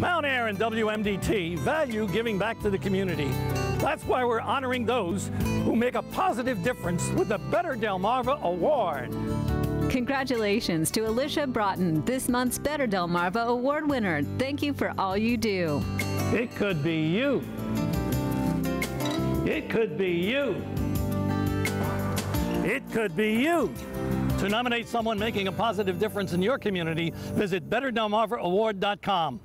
Mountaire and WMDT value giving back to the community. That's why we're honoring those who make a positive difference with the Better Delmarva Award. Congratulations to Alicia Broughton, this month's Better Delmarva Award winner. Thank you for all you do. It could be you. It could be you. It could be you. To nominate someone making a positive difference in your community, visit betterdelmarvaaward.com.